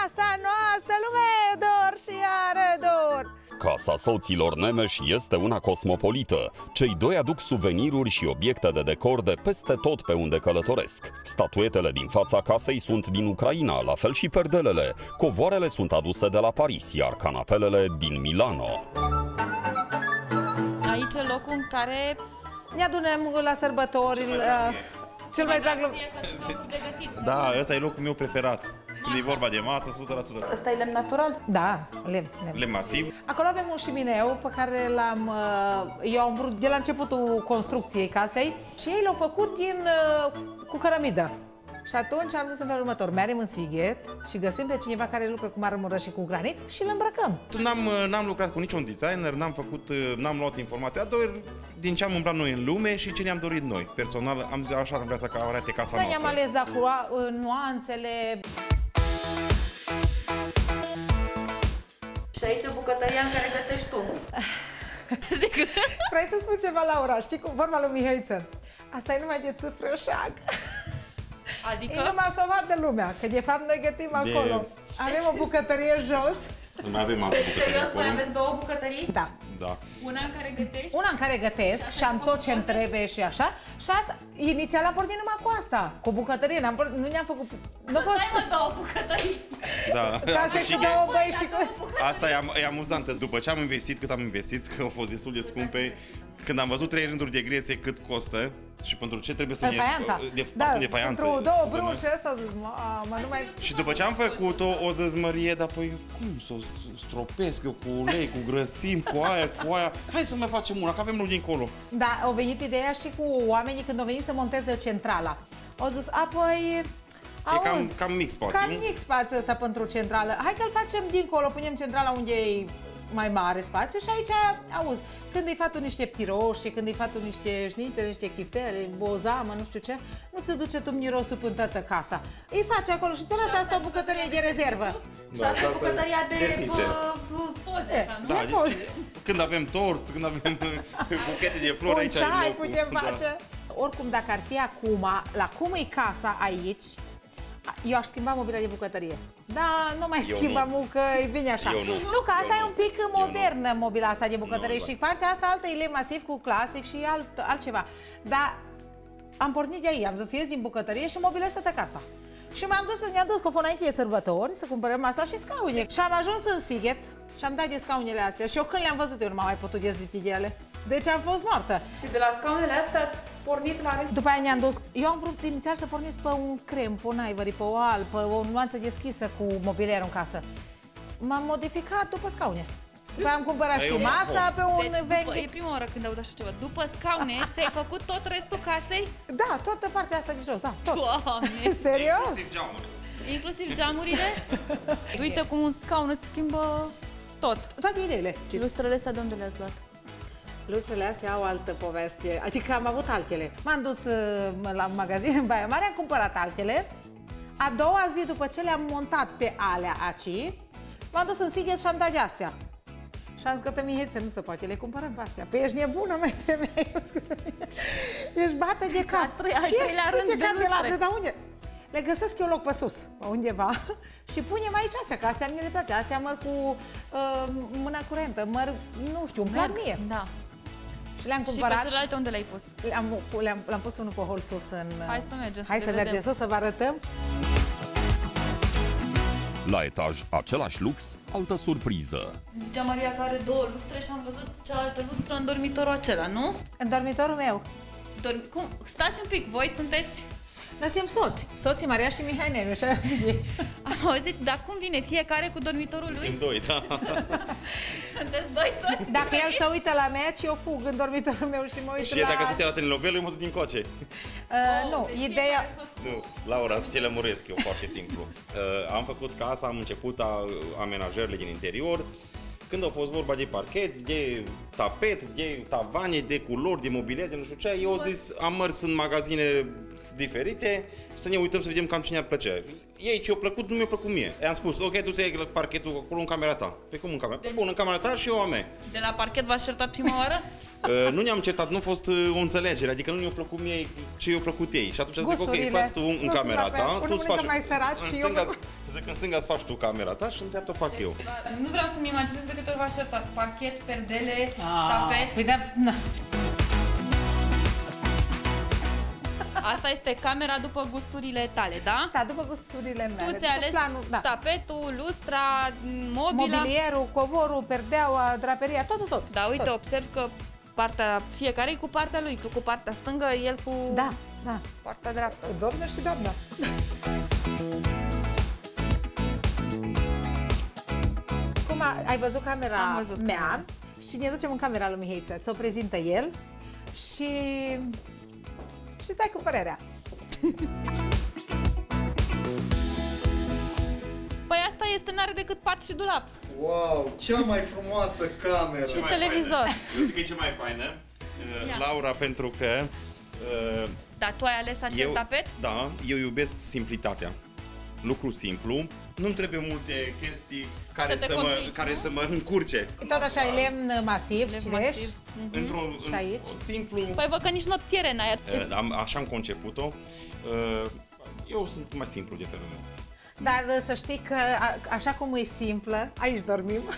casa noastră lume dor și are dor! Casa soților Nemeș este una cosmopolită. Cei doi aduc suveniruri și obiecte de decor de peste tot pe unde călătoresc. Statuetele din fața casei sunt din Ucraina, la fel și perdelele. Covoarele sunt aduse de la Paris, iar canapelele din Milano. Aici e locul în care ne adunăm la sărbători. Cel mai drag loc. Da, ăsta e locul meu preferat. Când e vorba de masă, 100%. Ăsta e lemn natural? Da, lemn, lemn. Lemn masiv. Acolo avem un șimineu pe care l-am... uh, Eu am vrut de la începutul construcției casei și ei l-au făcut din, uh, cu cărămidă. Și atunci am zis în felul următor, mergem în Sighet și găsim pe cineva care lucră cu marmură și cu granit și îl îmbrăcăm. N-am, n-am lucrat cu niciun designer, n-am făcut, n-am luat informația, doar din ce am umblat noi în lume și ce ne-am dorit noi. Personal, am zis așa am vrea să ca arate casa Da, ne-am noastră. ales da, cu a- uh, nuanțele. Și aici bucătăria în care gătești tu. Vrei să spun ceva, Laura? Știi cum vorba lui Mihăiță? Asta e numai de țâfrășag. E Adică? numai să o vadă lumea, că de fapt noi gătim acolo. Avem o bucătărie jos. Nu mai avem altă Deci, bucătărie serios, voi acolo. aveți două bucătării? Da. Da. Una în care gătești? Una în care gătesc și am tot ce-mi trebuie și așa. Și asta, inițial am pornit numai cu asta, cu bucătărie. N-am, por- nu ne-am făcut... Nu a fost Stai mă două bucătării. Da. case Și cu că- două băi și cu... Asta e, am- e amuzantă. După ce am investit, cât am investit, că au fost destul de scumpe, când am văzut trei rânduri de greție cât costă și pentru ce trebuie să Pe ne... faianța. De, Da, de faianță. pentru două bruși ăsta, zic, mamă, nu mai... Și după ce am făcut-o, o zis Mărie, dar păi cum să o stropesc eu cu ulei, cu grăsimi, cu aia, cu aia? Hai să mai facem una, că avem loc dincolo. Da, au venit ideea și cu oamenii când au venit să monteze centrala. Au zis, apoi... E cam, cam mix, poate, Cam nu? mic spațiul ăsta pentru centrală. Hai că-l facem dincolo, punem centrala unde e mai mare spațiu și aici, auzi, când îi fac tu niște piroși, când îi fac tu niște șnițe, niște chiftele, bozamă, nu știu ce, nu ți duce tu mirosul până toată casa. Îi faci acolo și ți lasă asta o bucătărie de rezervă. Și asta e bucătăria de Dernițe. bă, bă, poze, așa, nu? Da, E deci, poți. când avem tort, când avem buchete de flori, Un aici e ceai locul. putem Da. face. Oricum, dacă ar fi acum, la cum e casa aici, eu aș schimba mobila de bucătărie. Da, nu mai Eu schimbăm, nu. că e bine așa. Eu nu. Nu, că asta Eu e nu. un pic Eu modernă, mobila asta de bucătărie. Nu, și da. partea asta altă e lemn masiv cu clasic și alt, altceva. Dar am pornit de aici, am zis să ies din bucătărie și mobilez toată casa. Și m-am dus, ne-am dus cu înainte de sărbători să cumpărăm masa și scaune. Și am ajuns în Sighet și am dat de scaunele astea. Și eu când le-am văzut, eu nu m-am mai putut ies de ele. Deci am fost moartă. Și de la scaunele astea ați pornit la rest. După aia ne-am dus, eu am vrut inițial să pornesc pe un crem, pe un ivory, pe o alb, pe o nuanță deschisă cu mobilierul în casă. M-am modificat după scaune. După aia am cumpărat Ai și un masa pe un Deci vechi. după, e prima oară când aud așa ceva. După scaune, ți-ai făcut tot restul casei? Da, toată partea asta de jos, da, tot. Doamne! Serios? Inclusiv geamuri. Inclusiv geamurile? Uite cum un scaun îți schimbă tot. Toate ideile. Și lustrele astea de unde le-ați luat? Lustrele astea au altă poveste, adică am avut altele. M-am dus uh, la magazin în Baia Mare, am cumpărat altele. A doua zi, după ce le-am montat pe alea aci, m-am dus în Sighet și am dat de astea. Și am zis că Mihețe, nu se poate, le cumpărăm pe astea. Păi ești nebună, mai femeie. Ești bată de cap. al trei- al Și treilea uite rând de că de la- lustre. Dar unde? Le găsesc eu loc pe sus, pe undeva, și punem aici astea, că astea mi le place. Astea măr cu uh, mâna curentă, măr, nu știu, îmi plac mie. Da. Și le-am Și pe cumpărat, celelalte unde le-ai pus? le-am, le-am, l-am pus unul pe hol sus în... Hai să mergem, Hai să să le mergem vedem. sus, să vă arătăm. La etaj, același lux, altă surpriză. Zicea Maria că are două lustre și am văzut cealaltă lustră în dormitorul acela, nu? În dormitorul meu. Dormi... Cum? Stați un pic, voi sunteți... Noi suntem soți. Soții Maria și Mihai Nelu, așa zic ei. Am auzit, dar cum vine fiecare cu dormitorul lui? Suntem doi, da. Sunteți doi soți? Dacă el se uită la meci, eu fug în dormitorul meu și mă uit Și la... dacă sunt la telenovelă, eu mă duc din coace. Uh, nu, Deci ideea... fiecare soț- Nu, Laura, te lămuresc eu foarte simplu. Uh, am făcut casa, am început a, amenajările din interior. Când a fost vorba de parchet, de tapet, de tavane, de culori, de mobilier, de nu știu ce, eu zis, am mers în magazine diferite să ne uităm să vedem cam cine ar plăcea. Ei ce-au plăcut, nu mi-a plăcut mie. I-am spus, ok, tu ți-ai parchetul acolo în camera ta. Pe cum în camera? Deci... Bun, în camera ta și eu a mea. De la parchet v-ați certat prima oară? Uh, nu ne-am certat, nu a fost uh, o înțelegere, adică nu mi-a plăcut mie ce i-a plăcut ei. Și atunci zic, ok, Gusturile. faci tu în Nu camera sunt la fel. ta, Unul tu îți mănâncă faci mai sărat în și eu stânga, mănânc- Zic, în stânga îți faci tu camera ta și în dreapta o fac eu. Nu vreau să-mi imaginez de câte ori v-aș certa. Pachet, perdele, Ah, tapet. Păi da, na. Asta este camera după gusturile tale, da? Da, după gusturile mele. Tu ți-ai după ales planul, da. tapetul, lustra, mobila. Mobilierul, covorul, perdeaua, draperia, totul, tot. Da, uite, tot. observ că partea, fiecare cu partea lui. Tu cu partea stângă, el cu Da, da. partea dreaptă. Doamne și doamna. Ai văzut camera Am văzut mea camera. și ne ducem în camera lui Mihaiță. Ți-o prezintă el și... și stai cu părerea. Păi asta este, n-are decât pat și dulap. Wow, cea mai frumoasă cameră. Și mai televizor. faină. Eu zic că e cea mai faină. Uh, Ia. Laura, pentru că uh, Dar tu ai ales acel eu, tapet? Da, eu iubesc simplitatea. Lucru simplu, nu trebuie multe chestii care, Să te să, mă, complici, care nu? să mă încurce. Tot așa e lemn masiv, Lemn cireș. masiv. Mhm. Într-un Și aici? în- simplu, Păi văd că nici noptiere n-ai. uh, am, așa am conceput-o. Uh, eu sunt mai simplu de felul meu. Dar să știi că a, așa cum e simplă, aici dormim.